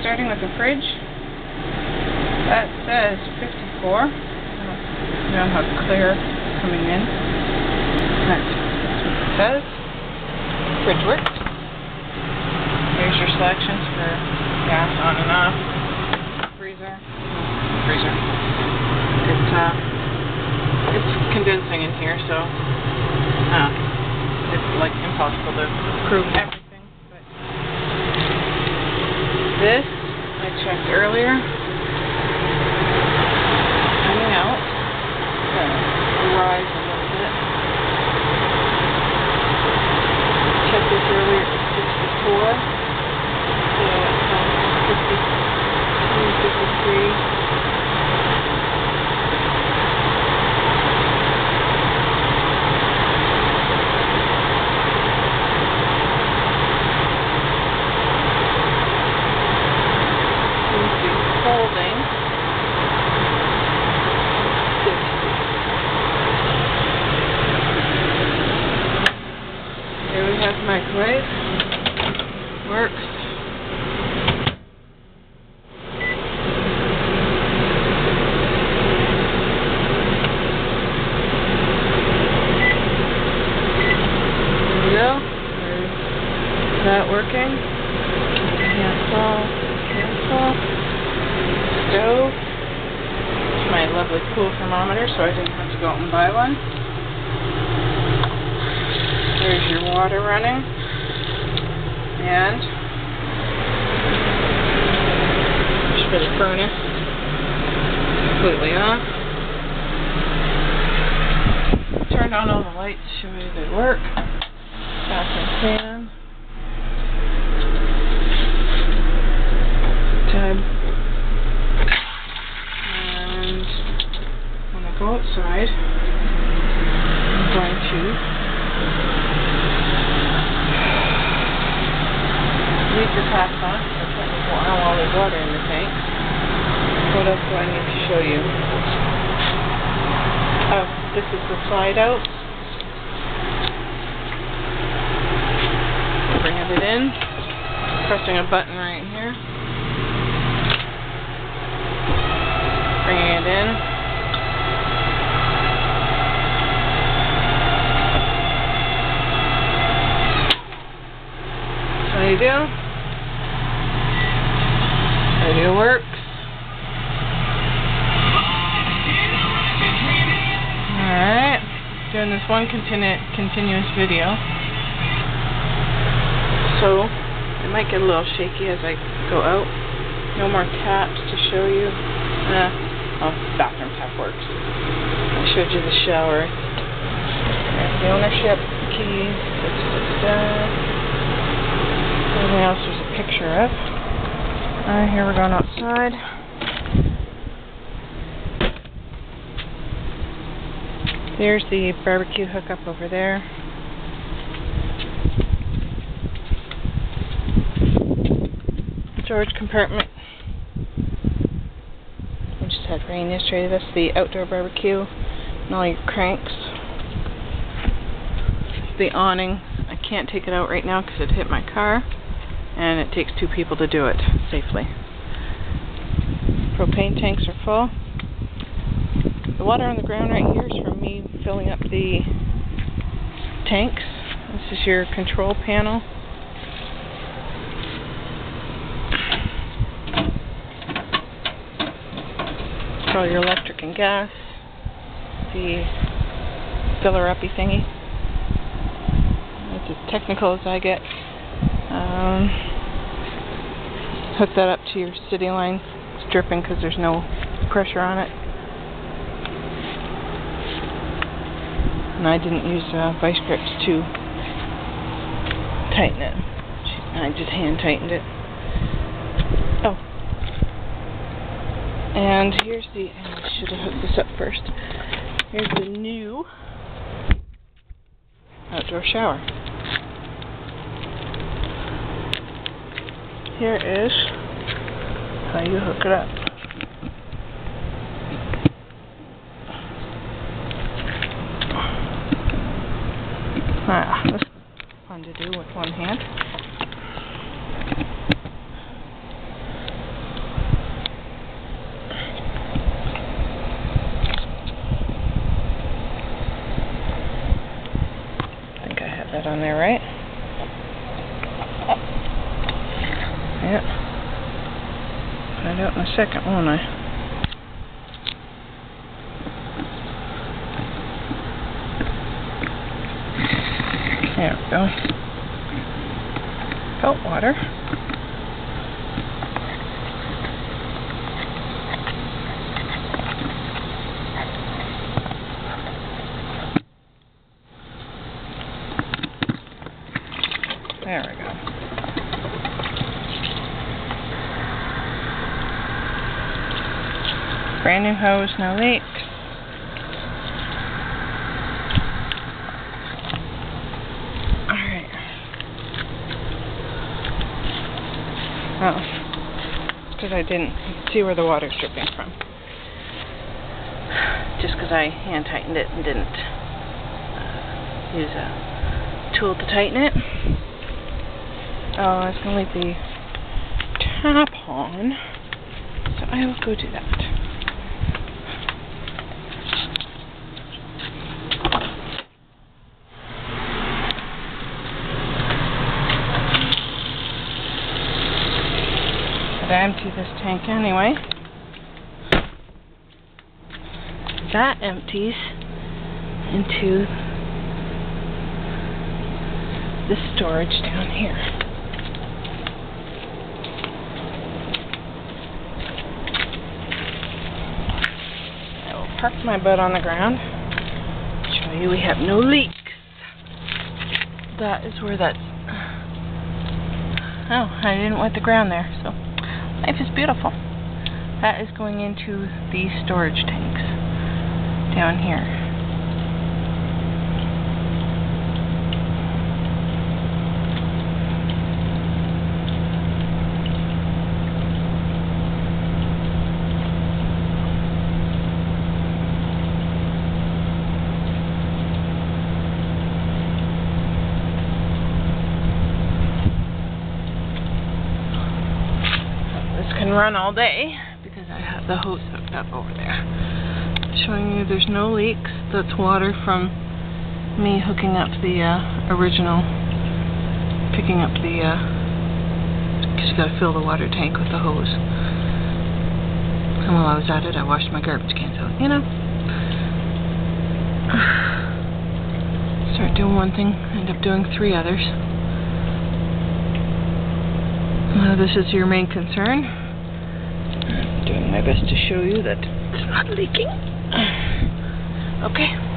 Starting with the fridge. That says 54. I don't know how clear it's coming in. That's what it says. Fridge. Here's your selections for gas on and off. Freezer. Freezer. It's uh it's condensing in here so uh it's like impossible to prove. This I checked earlier. Coming out. Uh, rise a little bit. Checked this earlier at 64. So it's 52, 53. Seems to be holding. 60. Here we have microwave. Works. There we go. There's that working. Cancel. Cancel. Stove. It's cool thermometer, so I didn't have to go out and buy one. There's your water running. And just for the furnace. Completely off. Turned on all the lights to show you they work. Bathroom fan. Tub. And when I outside, I'm going to leave the. That's what we want the water in the tank. What else do I need to show you? Oh, this is the slide out. Bringing it in. Pressing a button right one continu continuous video. So, it might get a little shaky as I go out. No more taps to show you. Uh, oh, bathroom tap works. I showed you the shower. There's the ownership keys. Everything else there's a picture of. Alright, here we're going outside. There's the barbecue hookup over there. Storage compartment. We just had rain yesterday. That's the outdoor barbecue and all your cranks. The awning. I can't take it out right now because it hit my car and it takes two people to do it safely. Propane tanks are full. The water on the ground right here is me filling up the tanks. This is your control panel. For your electric and gas. The filler uppy thingy. That's as technical as I get. Um, hook that up to your city line. It's dripping because there's no pressure on it. And I didn't use uh, vice grips to tighten it. I just hand tightened it. Oh. And here's the, I should have hooked this up first. Here's the new outdoor shower. Here is how you hook it up. fun to do with one hand. I think I have that on there, right? Yeah. Find out in a second, won't I? There we go. Salt water. There we go. Brand new hose, no leaks. Alright. Oh. Because I didn't see where the water's dripping from. Just because I hand tightened it and didn't uh, use a tool to tighten it. Oh, I was going to leave the tap on. So I will go do that. But I empty this tank anyway. That empties into the storage down here. I will park my boat on the ground. Show you we have no leaks. That is where that's. Oh, I didn't wet the ground there, so life is beautiful. That is going into these storage tanks down here. This can run all day because I have the hose hooked up over there. Showing you there's no leaks. That's water from me hooking up the uh, original, picking up the, uh, because you gotta fill the water tank with the hose. And while I was at it, I washed my garbage can, so, you know. Start doing one thing, end up doing three others. Uh, this is your main concern. My best to show you that it's not leaking. Okay.